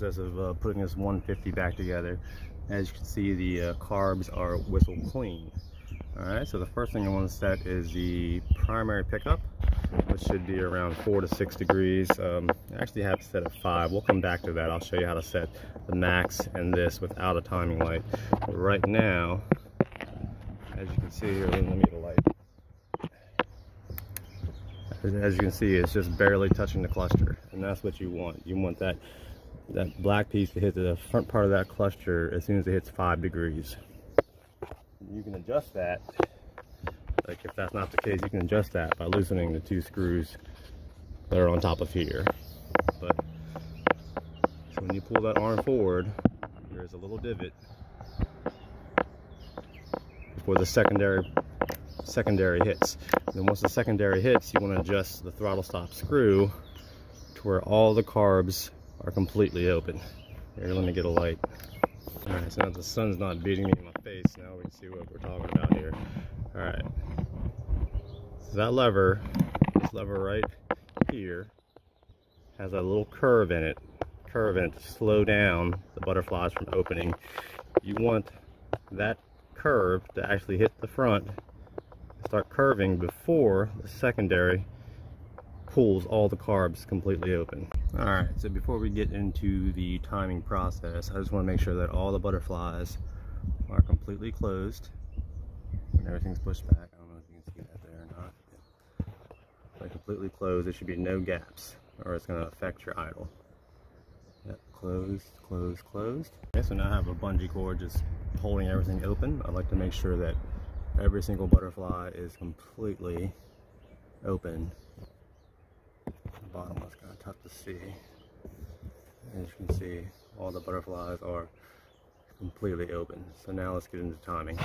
process of uh, putting this 150 back together. As you can see, the uh, carbs are whistle clean. All right, so the first thing I want to set is the primary pickup, which should be around four to six degrees. Um, I actually have set at five. We'll come back to that. I'll show you how to set the max and this without a timing light. But right now, as you can see here, let me get a light. As you can see, it's just barely touching the cluster, and that's what you want. You want that that black piece to hit the front part of that cluster as soon as it hits five degrees you can adjust that. Like if that's not the case, you can adjust that by loosening the two screws that are on top of here. But so when you pull that arm forward, there's a little divot before the secondary secondary hits. And then once the secondary hits, you want to adjust the throttle stop screw to where all the carbs are completely open. Here, let me get a light. All right, so now the sun's not beating me in my face. Now we can see what we're talking about here. All right. So that lever, this lever right here, has a little curve in it, curve in it to slow down the butterflies from opening. You want that curve to actually hit the front, start curving before the secondary pulls all the carbs completely open. All right, so before we get into the timing process, I just wanna make sure that all the butterflies are completely closed when everything's pushed back. I don't know if you can see that there or not. They're completely closed. There should be no gaps or it's gonna affect your idle. Yep, closed, closed, closed. Okay, so now I have a bungee cord just holding everything open. I like to make sure that every single butterfly is completely open bottom was kind of tough to see. As you can see, all the butterflies are completely open. So now let's get into timing.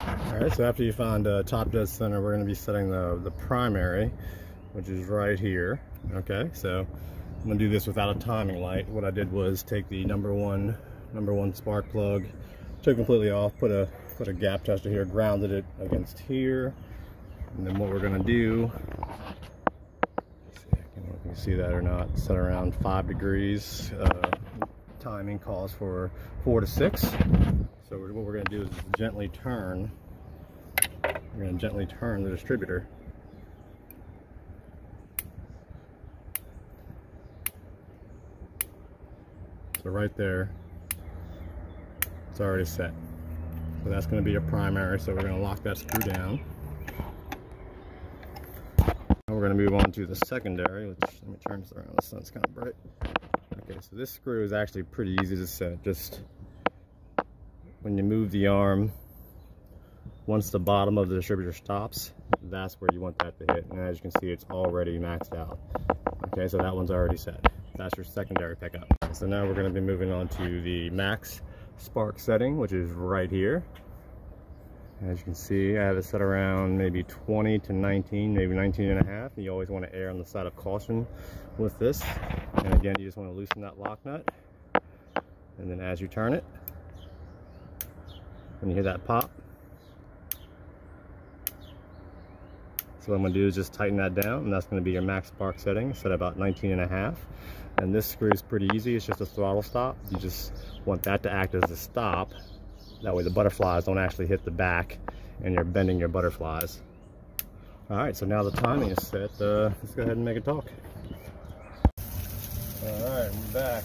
All right, so after you find a top dead center, we're gonna be setting the, the primary, which is right here. Okay, so I'm gonna do this without a timing light. What I did was take the number one, number one spark plug, took completely off, put a, put a gap tester here, grounded it against here. And then what we're gonna do you see that or not, set around five degrees. Uh, timing calls for four to six. So what we're gonna do is gently turn, we're gonna gently turn the distributor. So right there, it's already set. So that's gonna be a primary, so we're gonna lock that screw down we're going to move on to the secondary, which let me turn this around, the sun's kind of bright. Okay, so this screw is actually pretty easy to set. Just when you move the arm, once the bottom of the distributor stops, that's where you want that to hit. And as you can see, it's already maxed out. Okay, so that one's already set. That's your secondary pickup. So now we're going to be moving on to the max spark setting, which is right here. As you can see, I have it set around maybe 20 to 19, maybe 19 and a half. You always want to err on the side of caution with this. And again, you just want to loosen that lock nut. And then as you turn it, when you hear that pop, so what I'm going to do is just tighten that down, and that's going to be your max spark setting, set about 19 and a half. And this screw is pretty easy. It's just a throttle stop. You just want that to act as a stop that way the butterflies don't actually hit the back and you're bending your butterflies. All right, so now the timing is set. Uh, let's go ahead and make it talk. All right, I'm back.